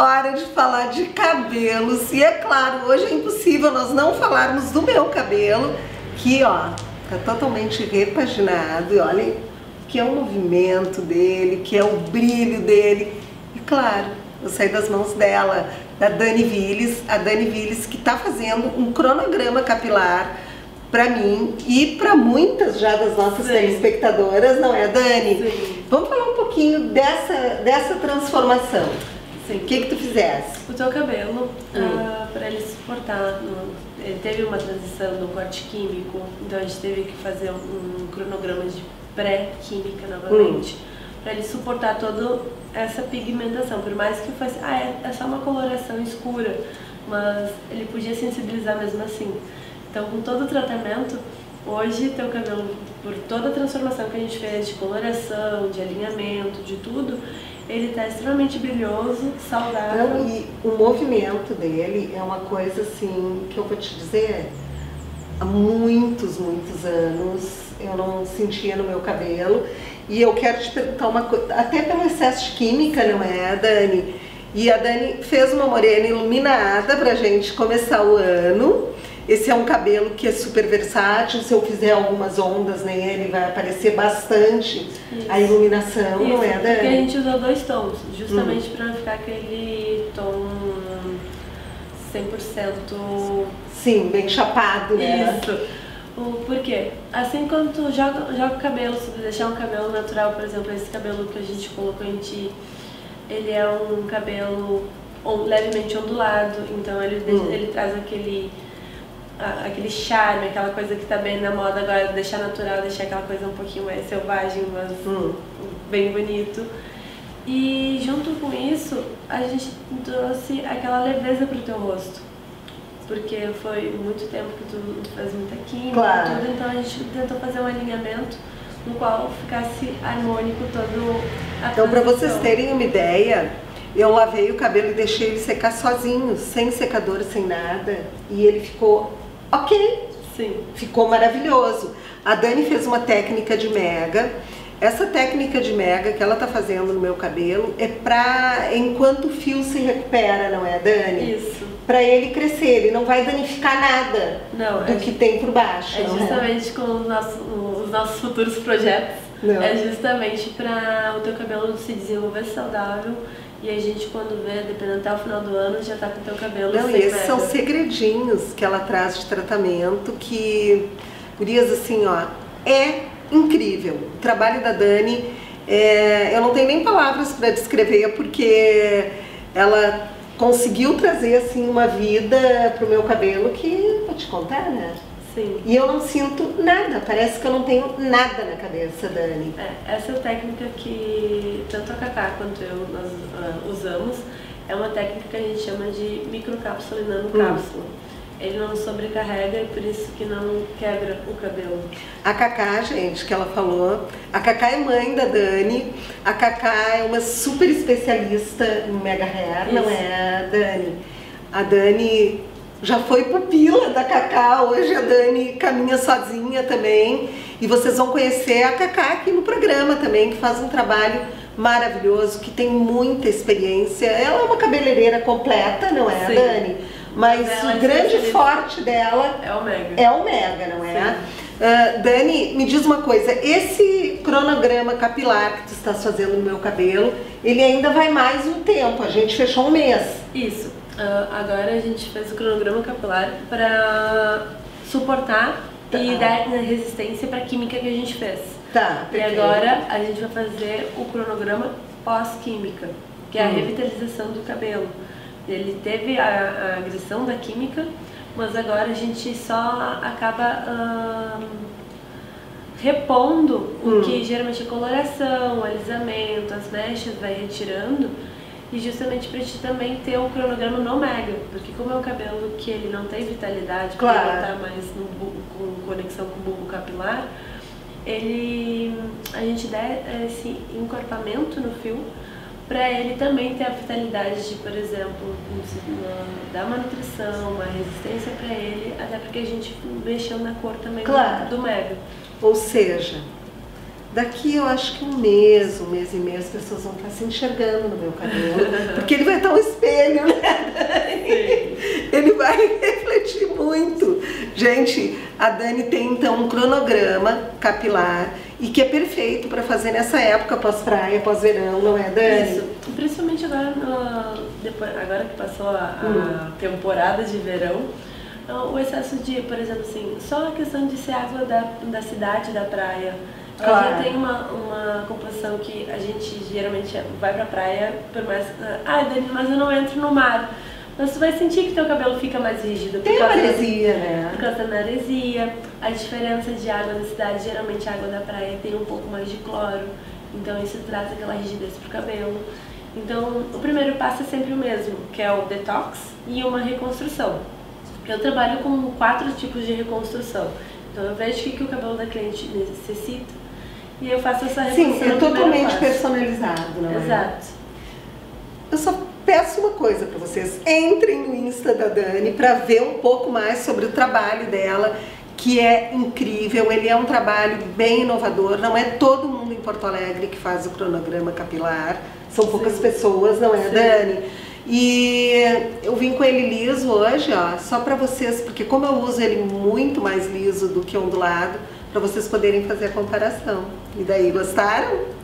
Hora de falar de cabelos. E é claro, hoje é impossível nós não falarmos do meu cabelo, que ó, tá totalmente repaginado. E olhem que é o movimento dele, que é o brilho dele. E claro, eu saí das mãos dela, da Dani Viles, a Dani Viles que está fazendo um cronograma capilar para mim e para muitas já das nossas Sim. telespectadoras, não é, Dani? Sim. Vamos falar um pouquinho dessa, dessa transformação. Sim. O que que tu fizesse? O teu cabelo, hum. uh, para ele suportar, ele teve uma transição no corte químico, então a gente teve que fazer um, um cronograma de pré-química novamente. Hum para ele suportar toda essa pigmentação. Por mais que fosse, ah, é, é só uma coloração escura, mas ele podia sensibilizar mesmo assim. Então, com todo o tratamento, hoje teu cabelo, por toda a transformação que a gente fez de coloração, de alinhamento, de tudo, ele está extremamente brilhoso, saudável. E o movimento dele é uma coisa assim que eu vou te dizer, há muitos, muitos anos eu não sentia no meu cabelo. E eu quero te perguntar uma coisa, até pelo excesso de química, não é, Dani? E a Dani fez uma morena iluminada pra gente começar o ano. Esse é um cabelo que é super versátil, se eu fizer algumas ondas nele vai aparecer bastante Isso. a iluminação, Isso, não é, Dani? Porque a gente usou dois tons, justamente hum. para ficar aquele tom 100%... Sim, bem chapado, né? Isso. O, por quê? Assim quando tu joga, joga o cabelo, se tu deixar um cabelo natural, por exemplo, esse cabelo que a gente colocou em ti, ele é um cabelo levemente ondulado, então ele, hum. ele traz aquele aquele charme, aquela coisa que tá bem na moda agora, deixar natural, deixar aquela coisa um pouquinho mais selvagem, mas hum. bem bonito. E junto com isso, a gente trouxe aquela leveza pro teu rosto. Porque foi muito tempo que tu, faz muita química claro. tudo, então a gente tentou fazer um alinhamento no qual ficasse harmônico todo a Então, para vocês terem uma ideia, eu lavei o cabelo e deixei ele secar sozinho, sem secador, sem nada, e ele ficou ok. Sim. Ficou maravilhoso. A Dani fez uma técnica de mega. Essa técnica de mega que ela tá fazendo no meu cabelo é pra enquanto o fio se recupera, não é, Dani? Isso. Pra ele crescer, ele não vai danificar nada não, do é, que tem por baixo. É justamente é? com os nossos, os nossos futuros projetos. Não. É justamente para o teu cabelo se desenvolver saudável e a gente, quando vê, dependendo até o final do ano, já tá com o teu cabelo Não, e esses são segredinhos que ela traz de tratamento que, gurias, assim, ó, é incrível. O trabalho da Dani, é, eu não tenho nem palavras para descrever, porque ela conseguiu trazer, assim, uma vida pro meu cabelo que, vou te contar, né? Sim. E eu não sinto nada, parece que eu não tenho nada na cabeça, Dani. É, essa técnica que tanto a Cacá quanto eu nós uh, usamos. É uma técnica que a gente chama de microcápsula e nanocápsula. Hum. Ele não sobrecarrega e por isso que não quebra o cabelo. A Cacá, gente, que ela falou, a Cacá é mãe da Dani, a Cacá é uma super especialista em mega hair, isso. não é, Dani? A Dani já foi pupila da Cacá, hoje a Dani caminha sozinha também. E vocês vão conhecer a Cacá aqui no programa também, que faz um trabalho maravilhoso, que tem muita experiência. Ela é uma cabeleireira completa, não é, Sim. Dani? Mas o grande forte dela é o mega. É o mega, não é? Uh, Dani, me diz uma coisa, esse cronograma capilar que tu estás fazendo no meu cabelo, ele ainda vai mais um tempo, a gente fechou um mês. Isso. Uh, agora a gente fez o cronograma capilar para suportar tá. e dar resistência para a química que a gente fez. Tá, e agora a gente vai fazer o cronograma pós-química, que é a hum. revitalização do cabelo. Ele teve a, a, agressão da química, mas agora a gente só acaba repondo hum. o que geralmente a coloração, o alisamento, as mechas vai retirando e justamente para ti também ter um cronograma no mega, porque como é um cabelo que ele não tem vitalidade, claro. porque ele está mais no, com conexão com o bulbo capilar, ele, a gente dá esse encorpamento no fio para ele também ter a vitalidade de, por exemplo, dar uma nutrição, uma resistência para ele, até porque a gente mexeu na cor também claro. do, do mega. Ou seja, Daqui eu acho que um mês, um mês e meio, as pessoas vão estar se enxergando no meu cabelo. Porque ele vai estar um espelho, né? Ele vai refletir muito. Gente, a Dani tem então um cronograma capilar e que é perfeito para fazer nessa época pós-praia, pós-verão, não é, Dani? Isso, principalmente agora, no, depois, agora que passou a, a hum. temporada de verão, o excesso de, por exemplo, assim, só a questão de ser água da, da cidade, da praia. Claro. Já tem uma, uma composição que a gente geralmente vai pra praia, por mais. Ah, Dani, mas eu não entro no mar. Mas tu vai sentir que teu cabelo fica mais rígido. Tem maresia, né? Por causa da maresia. A diferença de água na cidade, geralmente a água da praia tem um pouco mais de cloro. Então isso traz aquela rigidez pro cabelo. Então o primeiro passo é sempre o mesmo, que é o detox e uma reconstrução. Eu trabalho com quatro tipos de reconstrução. Então eu vejo o que, que o cabelo da cliente necessita e eu faço essa. Sim, é totalmente personalizado, não é? Exato. Eu só peço uma coisa para vocês: entrem no Insta da Dani para ver um pouco mais sobre o trabalho dela, que é incrível. Ele é um trabalho bem inovador. Não é todo mundo em Porto Alegre que faz o cronograma capilar, são poucas Sim. pessoas, não é, Sim. Dani? E eu vim com ele liso hoje, ó, só para vocês, porque como eu uso ele muito mais liso do que ondulado, para vocês poderem fazer a comparação. E daí, gostaram?